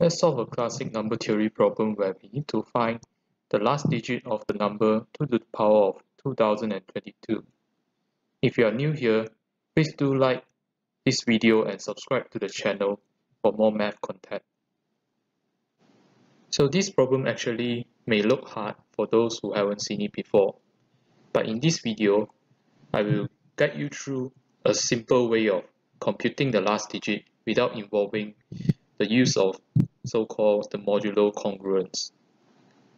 Let's solve a classic number theory problem where we need to find the last digit of the number to the power of 2022. If you are new here, please do like this video and subscribe to the channel for more math content. So this problem actually may look hard for those who haven't seen it before, but in this video, I will guide you through a simple way of computing the last digit without involving the use of so-called the modulo congruence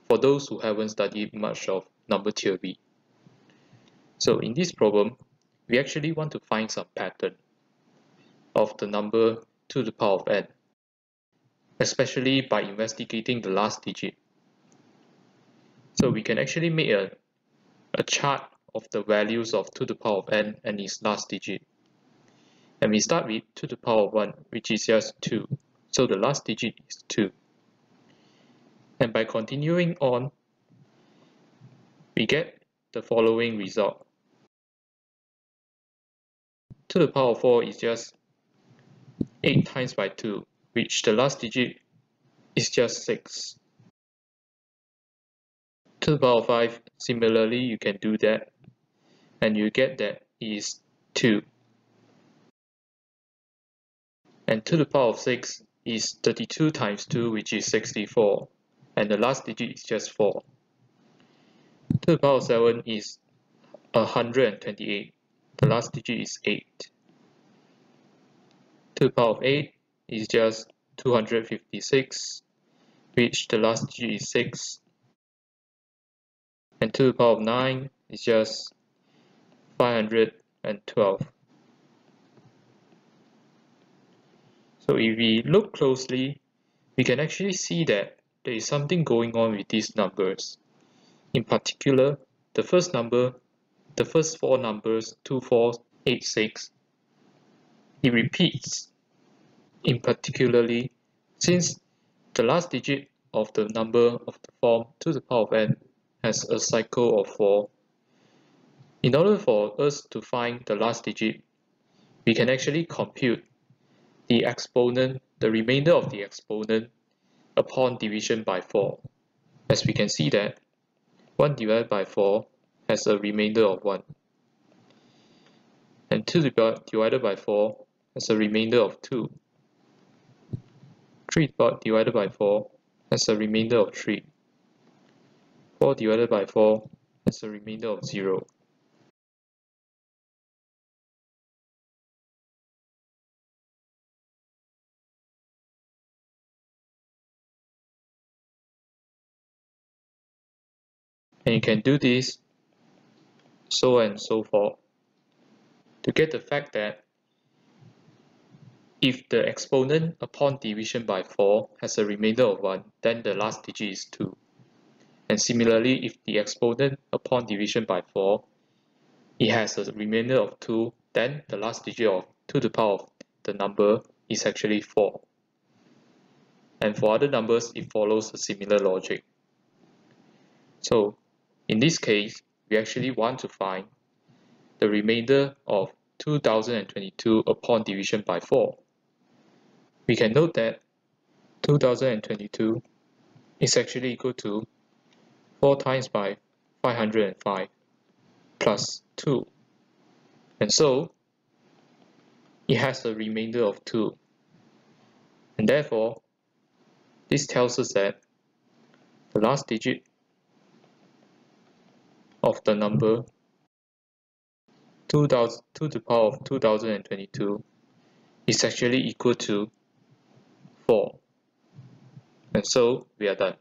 for those who haven't studied much of number theory. So in this problem, we actually want to find some pattern of the number to the power of n, especially by investigating the last digit. So we can actually make a, a chart of the values of 2 to the power of n and its last digit. And we start with 2 to the power of 1, which is just 2. So the last digit is 2. And by continuing on, we get the following result. 2 To the power of 4 is just 8 times by 2, which the last digit is just 6. 2 To the power of 5, similarly you can do that, and you get that is 2. And 2 to the power of 6 is 32 times 2 which is 64 and the last digit is just 4. To the power of 7 is 128. The last digit is 8. To the power of 8 is just 256 which the last digit is 6. And to the power of 9 is just 512. So if we look closely, we can actually see that there is something going on with these numbers. In particular, the first number, the first four numbers, 2486, it repeats. In particularly, since the last digit of the number of the form to the power of n has a cycle of 4. In order for us to find the last digit, we can actually compute the exponent, the remainder of the exponent upon division by 4. As we can see that 1 divided by 4 has a remainder of 1. And 2 divided by 4 has a remainder of 2. 3 divided by 4 has a remainder of 3. 4 divided by 4 has a remainder of 0. And you can do this so and so forth to get the fact that if the exponent upon division by 4 has a remainder of 1 then the last digit is 2 and similarly if the exponent upon division by 4 it has a remainder of 2 then the last digit of 2 to the power of the number is actually 4 and for other numbers it follows a similar logic. So in this case, we actually want to find the remainder of 2022 upon division by 4. We can note that 2022 is actually equal to 4 times by 505 plus 2. And so, it has a remainder of 2. And therefore, this tells us that the last digit of the number 2000 to the power of 2022 is actually equal to 4 and so we are done